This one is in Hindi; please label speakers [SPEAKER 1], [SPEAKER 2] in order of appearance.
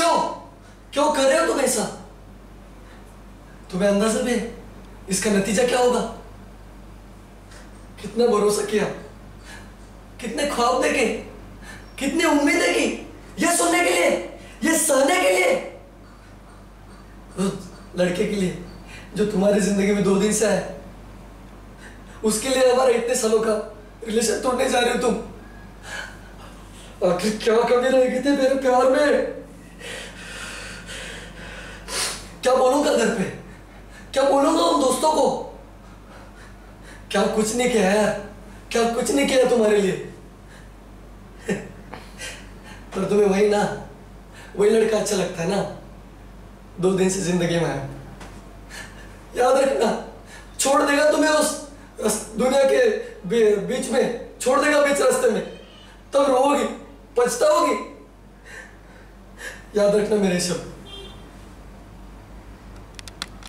[SPEAKER 1] क्यों? क्यों कर रहे हो तुम ऐसा? तुम्हें अंदाज़ा भी इसका नतीजा क्या होगा? कितना भरोसा किया? कितने ख्वाब देखे? कितनी उम्मीदें की? ये सुनने के लिए? ये सहने के लिए? लड़के के लिए, जो तुम्हारी ज़िंदगी में दो दिन से है उसके लिए हमारा इतने सालों का रिलेशन तोड़ने जा रहे हो तुम। आखिर क्या कमी रहेगी थी मेरे प्यार में? क्या बोलूँगा घर पे? क्या बोलूँगा उन दोस्तों को? क्या कुछ नहीं किया यार। क्या कुछ नहीं किया तुम्हारे लिए? पर तुम्हें वही ना वही लड़का अच्छा लगता है ना। दो दिन से ज़िंदगी में है याद रखना छोड़ देगा तुम्हें उस, उस दुनिया के बीच में। छोड़ देगा बीच रास्ते में। तब रोगी पछताओगी। याद रखना मेरे शब्द